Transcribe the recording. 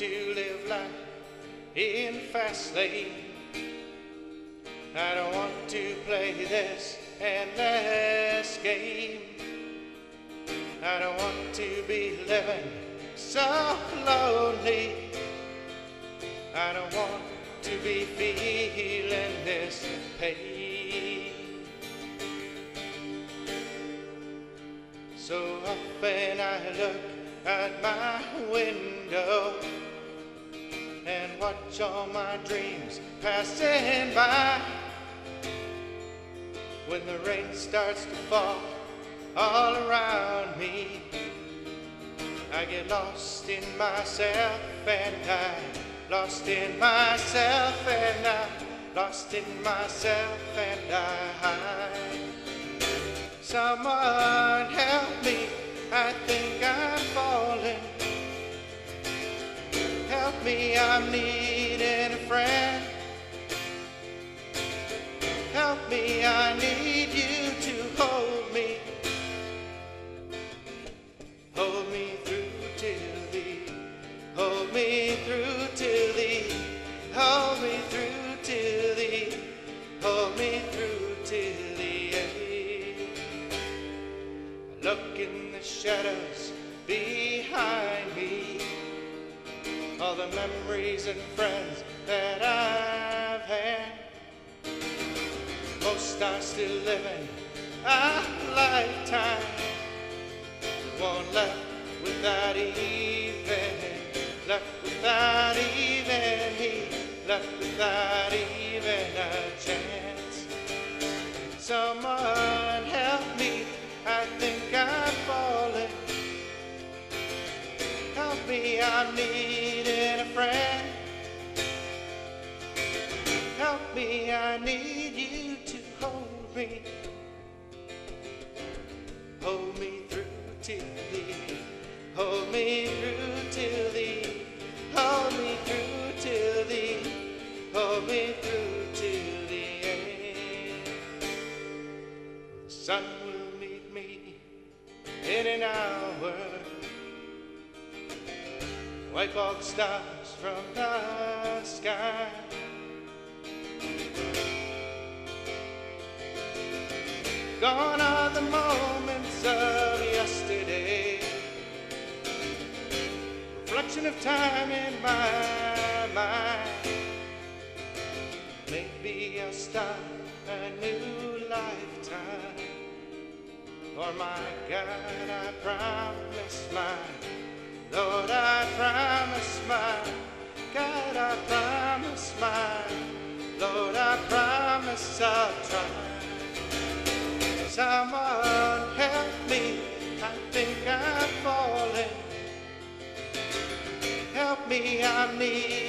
to live life in fast lane. I don't want to play this endless game. I don't want to be living so lonely. I don't want to be feeling this pain. So often I look at my window and watch all my dreams passing by. When the rain starts to fall all around me, I get lost in myself and I lost in myself and I lost in myself and I someone I'm needing a friend. Help me I need you to hold me. Hold me through till the hold me through till the hold me through till the hold me through till the end. Look in the shadows all the memories and friends that I've had. Most are still living a lifetime. One left without even left without even he left without even a chance. Someone me I'm needing a friend. Help me I need you to hold me. Hold me through till the hold me through till the hold me through till the hold me through till the end. The sun will meet me in an hour wipe all the stars from the sky Gone are the moments of yesterday. Reflection of time in my mind. Maybe I'll start a new lifetime. For my God, I promise mine. Lord, I promise mine. God, I promise mine. Lord, I promise I'll try. Someone help me, I think I'm falling. Help me, I need